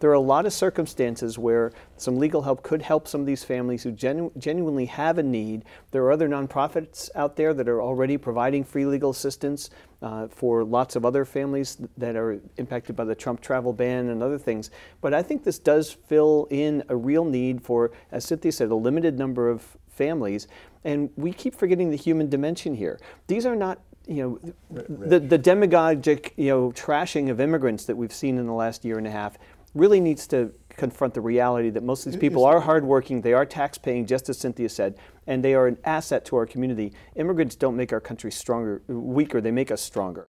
there are a lot of circumstances where some legal help could help some of these families who genu- genuinely have a need. There are other nonprofits out there that are already providing free legal assistance uh, for lots of other families that are impacted by the Trump travel ban and other things. But I think this does fill in a real need for, as Cynthia said, a limited number of families. And we keep forgetting the human dimension here. These are not you know, the, the demagogic, you know, trashing of immigrants that we've seen in the last year and a half really needs to confront the reality that most of these people are hardworking, they are tax paying, just as Cynthia said, and they are an asset to our community. Immigrants don't make our country stronger, weaker, they make us stronger.